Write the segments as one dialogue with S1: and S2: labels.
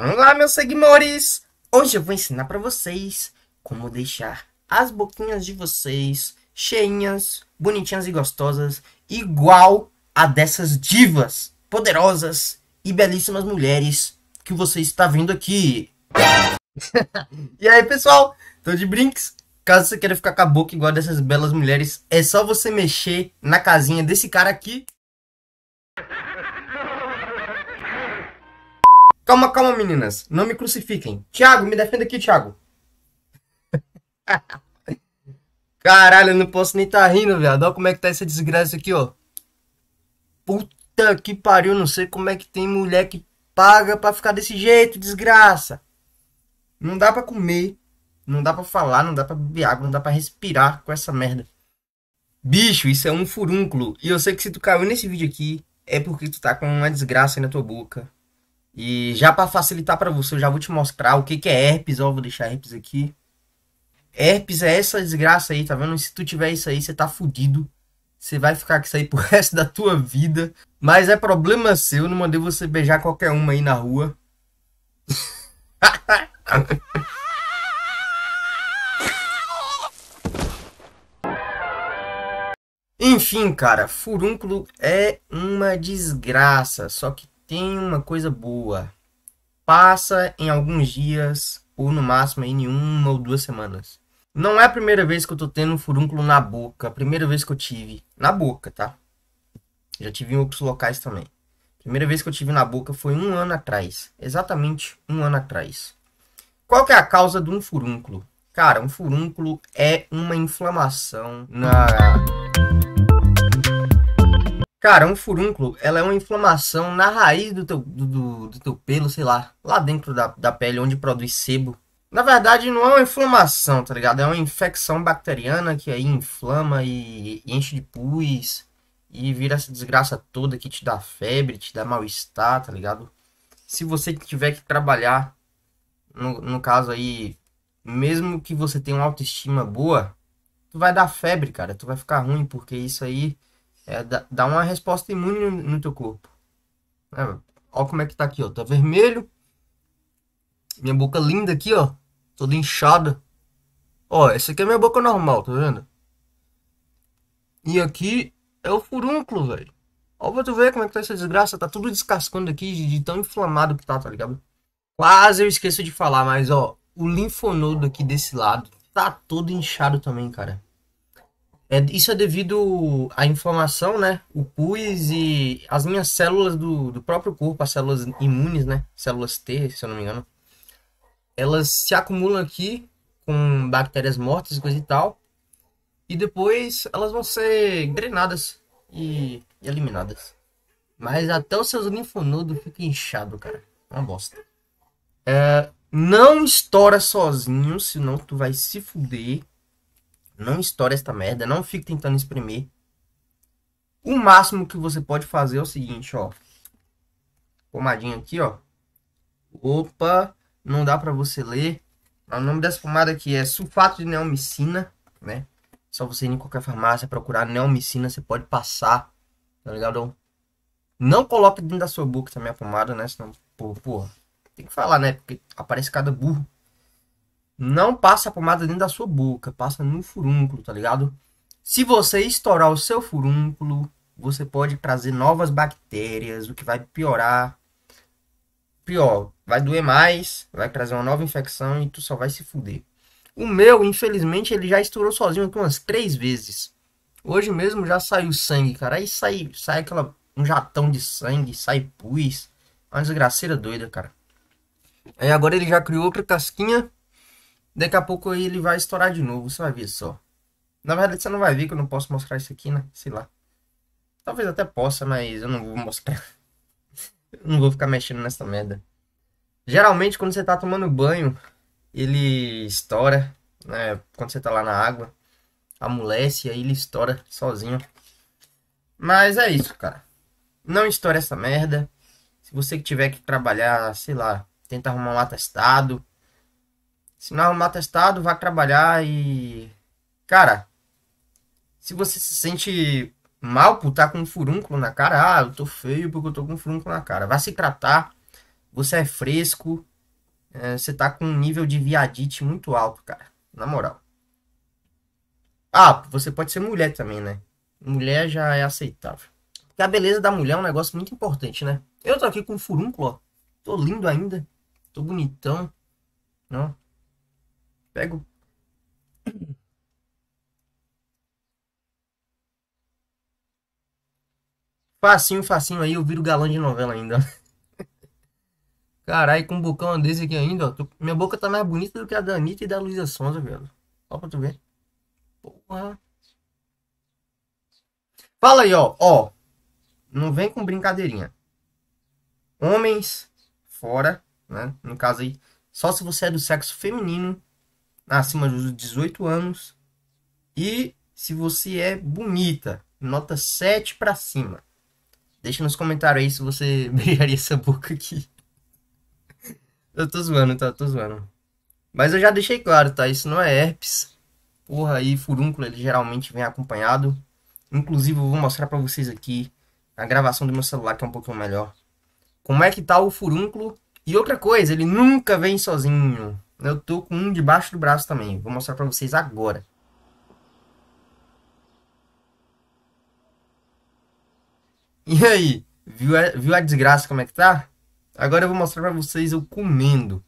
S1: Olá, meus seguidores! Hoje eu vou ensinar para vocês como deixar as boquinhas de vocês cheinhas, bonitinhas e gostosas, igual a dessas divas poderosas e belíssimas mulheres que você está vendo aqui. e aí, pessoal? Tô de brinks? Caso você queira ficar com a boca igual dessas belas mulheres, é só você mexer na casinha desse cara aqui Calma, calma, meninas. Não me crucifiquem. Tiago, me defenda aqui, Tiago. Caralho, eu não posso nem tá rindo, viado. Olha como é que tá essa desgraça aqui, ó. Puta que pariu, não sei como é que tem mulher que paga pra ficar desse jeito, desgraça. Não dá pra comer, não dá pra falar, não dá pra beber água, não dá pra respirar com essa merda. Bicho, isso é um furúnculo. E eu sei que se tu caiu nesse vídeo aqui, é porque tu tá com uma desgraça aí na tua boca. E já para facilitar para você, eu já vou te mostrar o que, que é herpes. Ó, vou deixar herpes aqui. Herpes é essa desgraça aí, tá vendo? Se tu tiver isso aí, você tá fudido. Você vai ficar com isso aí pro resto da tua vida. Mas é problema seu, não mandei você beijar qualquer uma aí na rua. Enfim, cara, furúnculo é uma desgraça. Só que tem uma coisa boa. Passa em alguns dias, ou no máximo em uma ou duas semanas. Não é a primeira vez que eu tô tendo um furúnculo na boca. A primeira vez que eu tive. Na boca, tá? Já tive em outros locais também. Primeira vez que eu tive na boca foi um ano atrás. Exatamente um ano atrás. Qual que é a causa de um furúnculo? Cara, um furúnculo é uma inflamação na Cara, um furúnculo, ela é uma inflamação na raiz do teu, do, do teu pelo, sei lá, lá dentro da, da pele, onde produz sebo. Na verdade, não é uma inflamação, tá ligado? É uma infecção bacteriana que aí inflama e, e enche de pus e vira essa desgraça toda que te dá febre, te dá mal-estar, tá ligado? Se você tiver que trabalhar, no, no caso aí, mesmo que você tenha uma autoestima boa, tu vai dar febre, cara. Tu vai ficar ruim, porque isso aí é, dá, uma resposta imune no, no teu corpo. É, olha como é que tá aqui, ó. Tá vermelho. Minha boca linda aqui, ó. Toda inchada. Ó, essa aqui é minha boca normal, tá vendo? E aqui é o furúnculo, velho. Ó pra tu ver como é que tá essa desgraça. Tá tudo descascando aqui de, de tão inflamado que tá, tá ligado? Quase eu esqueço de falar, mas ó. O linfonodo aqui desse lado tá todo inchado também, cara. É, isso é devido à inflamação, né? O pus e as minhas células do, do próprio corpo, as células imunes, né? Células T, se eu não me engano. Elas se acumulam aqui com bactérias mortas e coisa e tal. E depois elas vão ser drenadas e, eliminadas. Mas até os seus linfonodos ficam inchados, cara. Uma bosta. É, não estoura sozinho, senão tu vai se fuder. Não estoura esta merda, não fique tentando exprimir. O máximo que você pode fazer é o seguinte, ó. Pomadinha aqui, ó. Opa, não dá para você ler. O nome dessa pomada aqui é sulfato de neomicina, né? Só você ir em qualquer farmácia procurar neomicina, você pode passar, tá ligado? Não coloque dentro da sua boca também a pomada, né? Senão, porra, porra, tem que falar, né? Porque aparece cada burro. Não passa a pomada dentro da sua boca, passa no furúnculo, tá ligado? Se você estourar o seu furúnculo, você pode trazer novas bactérias, o que vai piorar. Pior, vai doer mais, vai trazer uma nova infecção e tu só vai se fuder. O meu, infelizmente, ele já estourou sozinho aqui umas três vezes. Hoje mesmo já saiu sangue, cara. Aí sai, sai aquela, um jatão de sangue, sai pus. Uma desgraceira doida, cara. Aí agora ele já criou outra casquinha Daqui a pouco ele vai estourar de novo, você vai ver só. Na verdade você não vai ver que eu não posso mostrar isso aqui, né? Sei lá. Talvez até possa, mas eu não vou mostrar. não vou ficar mexendo nessa merda. Geralmente quando você tá tomando banho, ele estoura, né? Quando você tá lá na água, amolece e aí ele estoura sozinho. Mas é isso, cara. Não estoura essa merda. Se você tiver que trabalhar, sei lá, tenta arrumar um atestado, se não arrumar testado, vai trabalhar e. Cara, se você se sente mal por estar com um furúnculo na cara, ah, eu tô feio porque eu tô com um furúnculo na cara. Vai se tratar, você é fresco, é, você tá com um nível de viadite muito alto, cara. Na moral. Ah, você pode ser mulher também, né? Mulher já é aceitável. Porque a beleza da mulher é um negócio muito importante, né? Eu tô aqui com furúnculo, ó. Tô lindo ainda. Tô bonitão. Não. Pego. Facinho, facinho aí, eu viro galã de novela ainda. Caralho, com um bocão desse aqui ainda, ó. Tô... Minha boca tá mais bonita do que a da Anitta e da Luísa Sonza, velho. Só pra tu ver. Porra. Fala aí, ó. Ó. Não vem com brincadeirinha. Homens fora, né? No caso aí, só se você é do sexo feminino, acima dos 18 anos. E se você é bonita, nota 7 para cima. Deixa nos comentários aí se você beijaria essa boca aqui. Eu tô zoando, tá? Tô zoando. Mas eu já deixei claro, tá? Isso não é herpes. Porra, aí furúnculo ele geralmente vem acompanhado. Inclusive eu vou mostrar para vocês aqui a gravação do meu celular que é um pouquinho melhor. Como é que tá o furúnculo? E outra coisa, ele nunca vem sozinho. Eu tô com um debaixo do braço também. Vou mostrar para vocês agora. E aí, viu a, viu a desgraça como é que tá? Agora eu vou mostrar pra vocês eu comendo.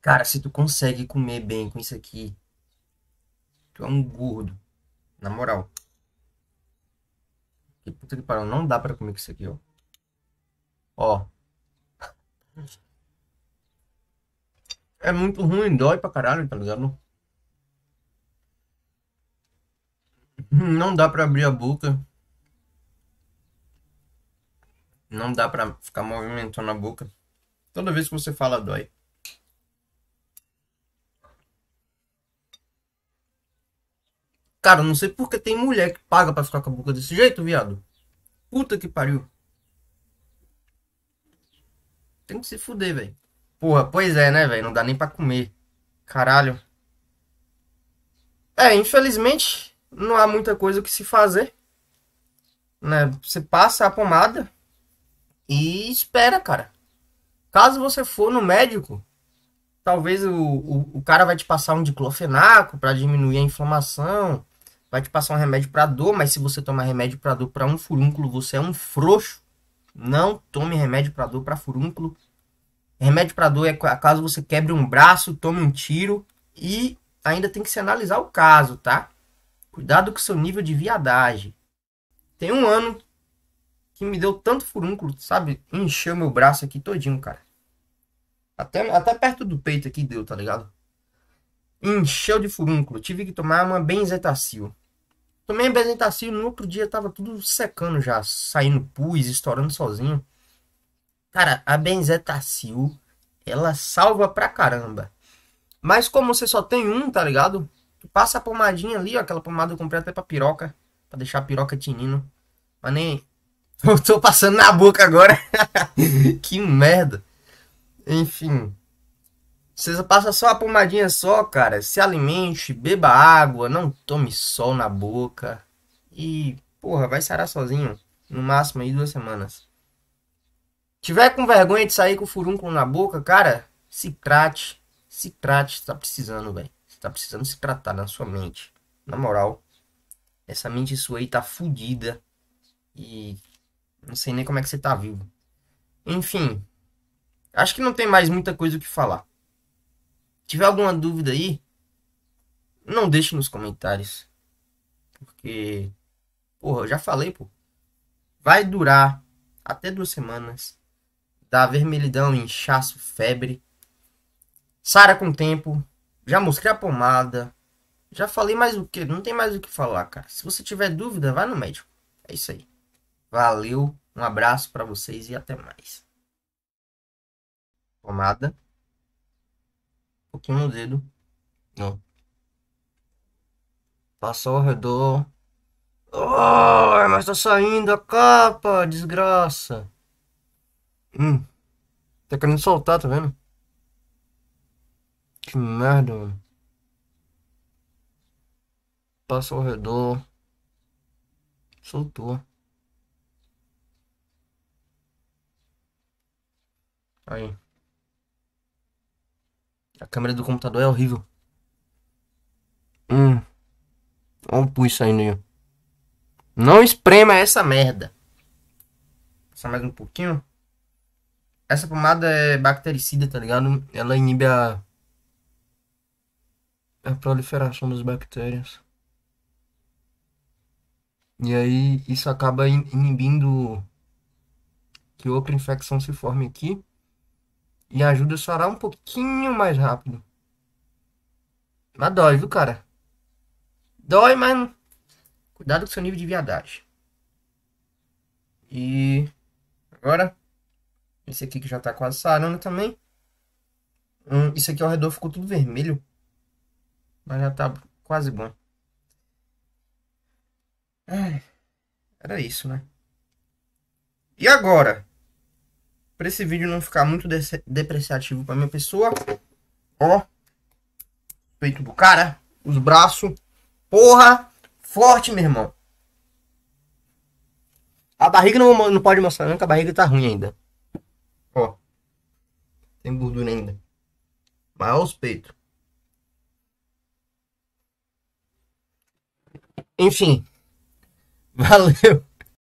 S1: Cara, se tu consegue comer bem com isso aqui, tu é um gordo. Na moral. Que puta que pariu, não dá pra comer com isso aqui, ó. Ó. É muito ruim, dói pra caralho, tá ligado? Não dá pra abrir a boca. Não dá pra ficar movimentando a boca. Toda vez que você fala, dói. Cara, não sei porque tem mulher que paga pra ficar com a boca desse jeito, viado. Puta que pariu. Tem que se fuder, velho. Porra, pois é, né, velho? Não dá nem pra comer. Caralho. É, infelizmente, não há muita coisa que se fazer. Né? Você passa a pomada e espera, cara. Caso você for no médico, talvez o, o, o cara vai te passar um diclofenaco para diminuir a inflamação, vai te passar um remédio para dor, mas se você tomar remédio para dor para um furúnculo, você é um frouxo. Não tome remédio para dor para furúnculo. Remédio para dor é caso você quebre um braço, tome um tiro e ainda tem que se analisar o caso, tá? Cuidado com seu nível de viadagem. Tem um ano que me deu tanto furúnculo, sabe? Encheu meu braço aqui todinho, cara. Até, até perto do peito aqui deu, tá ligado? Encheu de furúnculo. Tive que tomar uma benzetacil. Tomei benzetacil no outro dia tava tudo secando já, saindo pus, estourando sozinho. Cara, a benzetacil, ela salva pra caramba. Mas como você só tem um, tá ligado? Passa a pomadinha ali, ó, aquela pomada eu comprei até pra piroca, pra deixar a piroca tinindo. Mas nem, eu tô passando na boca agora. que merda. Enfim. Você passa só a pomadinha só, cara. Se alimente, beba água, não tome sol na boca. E, porra, vai sarar sozinho. No máximo aí duas semanas. Tiver com vergonha de sair com o furúnculo na boca, cara, se trate. Se trate, você tá precisando, velho. Você tá precisando se tratar na sua mente. Na moral. Essa mente sua aí tá fodida. E não sei nem como é que você tá vivo. Enfim. Acho que não tem mais muita coisa o que falar. Tiver alguma dúvida aí, não deixe nos comentários. Porque, porra, eu já falei, pô. Vai durar até duas semanas. Dá vermelhidão, inchaço, febre. Sara com tempo. Já mostrei a pomada. Já falei mais o que? Não tem mais o que falar, cara. Se você tiver dúvida, vai no médico. É isso aí. Valeu, um abraço para vocês e até mais. Pomada. Um pouquinho no dedo. Não. Passou ao redor. Oh, mas tá saindo a capa, desgraça. Hum. Tá querendo soltar, tá vendo? Que merda, mano. Passou ao redor. Soltou. Aí. A câmera do computador é horrível. Hum. Olha o pus saindo aí. Não esprema essa merda. Passar mais um pouquinho. Essa pomada é bactericida, tá ligado? Ela inibe a, a proliferação das bactérias. E aí isso acaba inibindo que outra infecção se forme aqui e ajuda a chorar um pouquinho mais rápido. Mas dói, viu, cara? Dói, mas cuidado com seu nível de viadagem. E agora esse aqui que já tá quase sarando também. Hum, isso aqui ao redor ficou tudo vermelho. Mas já tá quase bom. Ai, era isso, né? E agora? Para esse vídeo não ficar muito depreciativo para minha pessoa. Ó. Peito do cara. Os braços. Porra. Forte, meu irmão. A barriga não, não pode mostrar não, que a barriga tá ruim ainda. Ó. Tem gordura ainda. Mas olha os peitos. Enfim. Valeu.